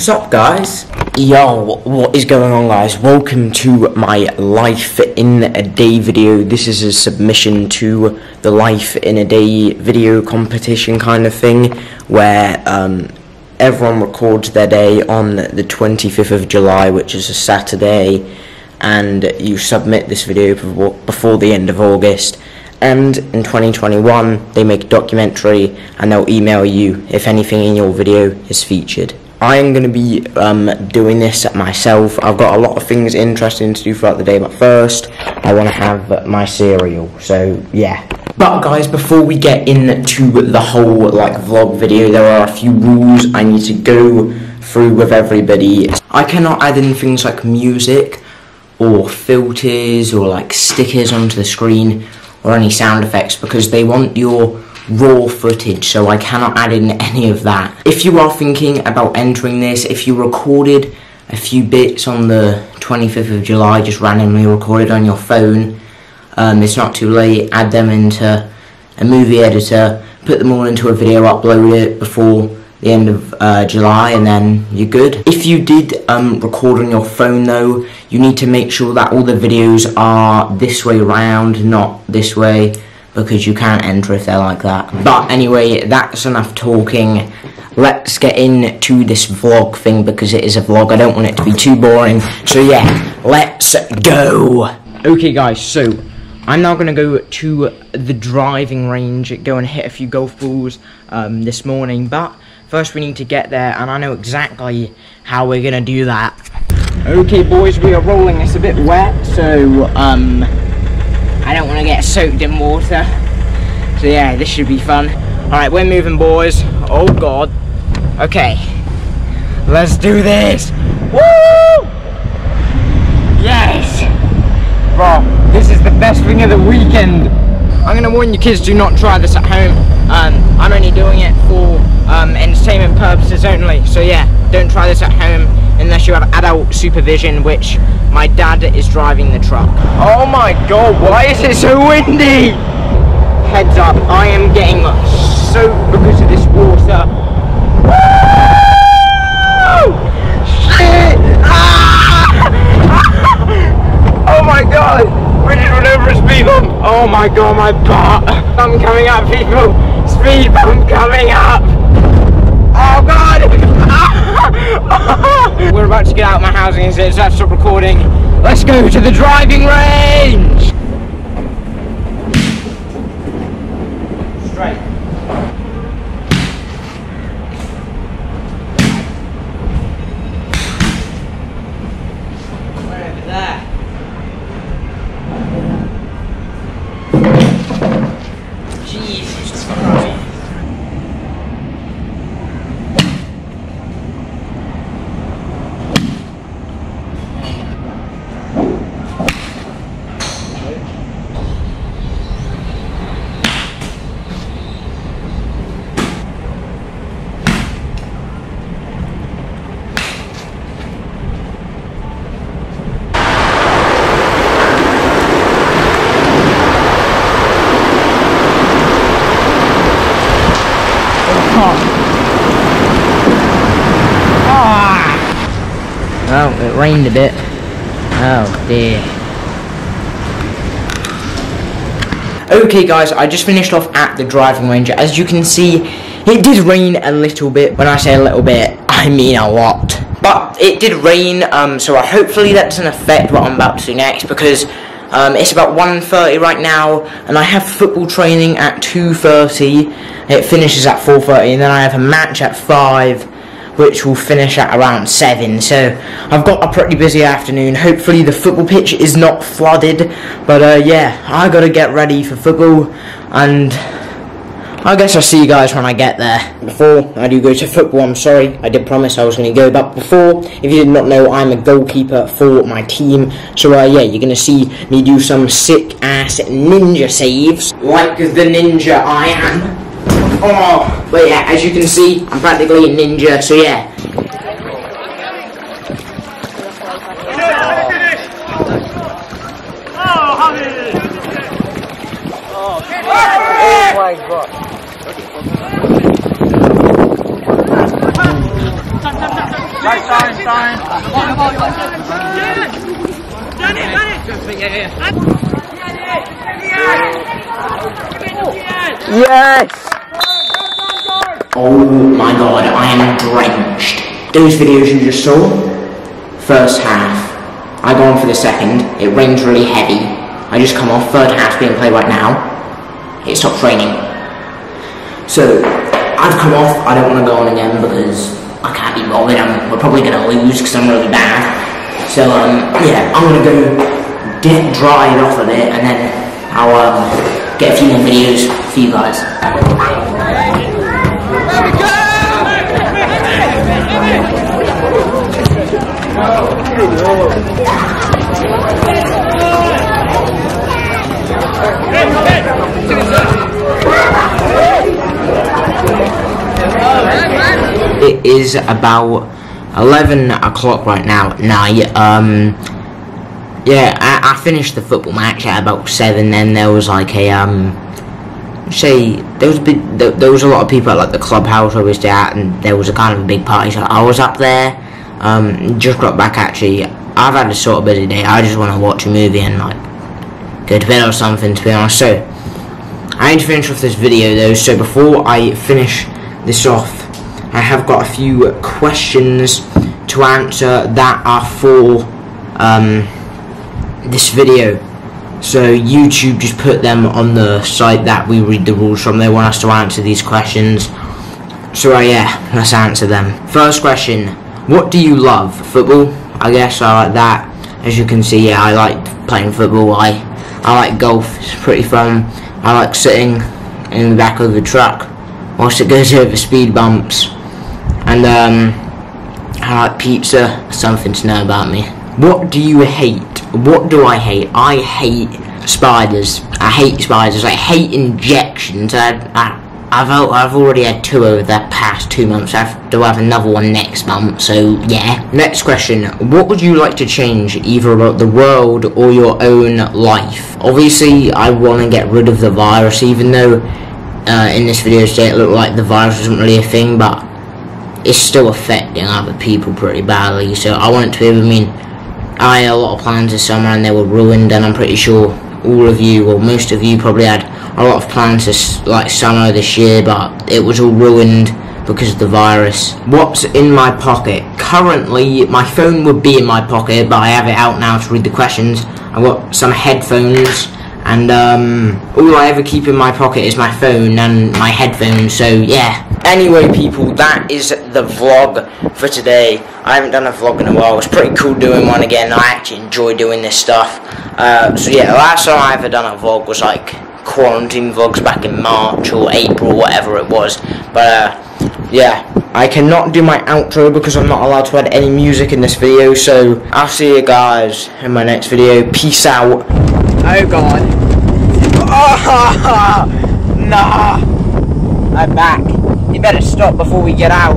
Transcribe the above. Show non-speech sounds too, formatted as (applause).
What's up, guys? Yo, what is going on, guys? Welcome to my Life in a Day video. This is a submission to the Life in a Day video competition kind of thing, where um, everyone records their day on the 25th of July, which is a Saturday, and you submit this video before the end of August and in 2021 they make a documentary and they'll email you if anything in your video is featured. I am going to be um, doing this myself. I've got a lot of things interesting to do throughout the day, but first I want to have my cereal. So yeah. But guys, before we get into the whole like vlog video, there are a few rules I need to go through with everybody. I cannot add in things like music or filters or like stickers onto the screen or any sound effects because they want your raw footage so I cannot add in any of that. If you are thinking about entering this, if you recorded a few bits on the 25th of July, just randomly recorded on your phone, um, it's not too late, add them into a movie editor, put them all into a video, upload it before the end of uh, July and then you're good. If you did um, record on your phone though, you need to make sure that all the videos are this way around, not this way, because you can't enter if they're like that. But anyway, that's enough talking. Let's get into this vlog thing because it is a vlog. I don't want it to be too boring. So yeah, let's go. Okay guys, so I'm now going to go to the driving range, go and hit a few golf balls um, this morning. But First we need to get there and I know exactly how we're gonna do that. Okay boys, we are rolling. It's a bit wet, so um, I don't want to get soaked in water. So yeah, this should be fun. Alright, we're moving boys. Oh god. Okay. Let's do this. Woo! Yes! Bro, this is the best thing of the weekend. I'm gonna warn you kids, do not try this at home. Um, I'm only doing it for um, entertainment purposes only. So yeah, don't try this at home unless you have adult supervision, which my dad is driving the truck. Oh my god, why is it so windy? Heads up, I am getting soaked because of this water. Shit! Ah! (laughs) oh my god! We over a speed bump! Oh my god, my butt! I'm coming up, people! Speed bump coming up! Oh god! We're about to get out of my housing so I have to stop recording. Let's go to the driving range! Oh, oh, it rained a bit. Oh dear. Okay guys, I just finished off at the driving range. As you can see, it did rain a little bit. When I say a little bit, I mean a lot. But it did rain, um, so hopefully that doesn't affect what I'm about to do next because um, it's about 1.30 right now, and I have football training at 2.30. It finishes at 4.30, and then I have a match at 5 which will finish at around 7. So I've got a pretty busy afternoon. Hopefully the football pitch is not flooded. But uh, yeah, I gotta get ready for football and I guess I'll see you guys when I get there. Before I do go to football, I'm sorry, I did promise I was going to go, but before, if you did not know, I'm a goalkeeper for my team, so uh, yeah, you're going to see me do some sick-ass ninja saves, like the ninja I am. Oh, but yeah, as you can see, I'm practically a ninja, so yeah. Oh my god. Right sign, sign. Yes! Oh my god, I am drenched. Those videos you just saw, first half. I go on for the second, it rains really heavy. I just come off, third half being played right now. It stops raining. So, I've come off, I don't want to go on again because I can't be bothered. I'm, we're probably going to lose because I'm really bad. So, um, yeah, I'm going to go get dried off of it and then I'll um, get a few more videos for you guys. It is about 11 o'clock right now at night. Um, yeah, I, I finished the football match at about 7, then there was like a, um, say, there was a big, there, there was a lot of people at like the clubhouse I was at, and there was a kind of a big party, so I was up there, um, just got back actually. I've had a sort of busy day, I just want to watch a movie and like, go to bed or something to be honest, so, I need to finish off this video though, so before I finish this off, I have got a few questions to answer that are for um, this video. So YouTube just put them on the site that we read the rules from. They want us to answer these questions. So uh, yeah, let's answer them. First question, what do you love? Football? I guess I like that. As you can see, yeah, I like playing football. I, I like golf, it's pretty fun. I like sitting in the back of the truck whilst it goes (laughs) over speed bumps. And um, I like pizza, something to know about me. What do you hate? What do I hate? I hate spiders. I hate spiders. I hate injections. I, I, I've I've already had two over the past two months. I have to have another one next month. So yeah. Next question: What would you like to change, either about the world or your own life? Obviously, I want to get rid of the virus, even though uh, in this video today it looked like the virus wasn't really a thing, but it's still affecting other people pretty badly. So I want it to. I mean, I had a lot of plans this summer and they were ruined, and I'm pretty sure all of you, or most of you, probably had a lot of plans this like summer this year, but it was all ruined because of the virus. What's in my pocket? Currently, my phone would be in my pocket, but I have it out now to read the questions. I've got some headphones, and um, all I ever keep in my pocket is my phone and my headphones. So yeah. Anyway, people, that is the vlog for today. I haven't done a vlog in a while. It was pretty cool doing one again. I actually enjoy doing this stuff. Uh, so yeah, the last time I ever done a vlog was like quarantine vlogs back in March or April, whatever it was. But uh, yeah, I cannot do my outro because I'm not allowed to add any music in this video. So I'll see you guys in my next video. Peace out. Oh god. Oh, (laughs) nah. I'm back. Better stop before we get out.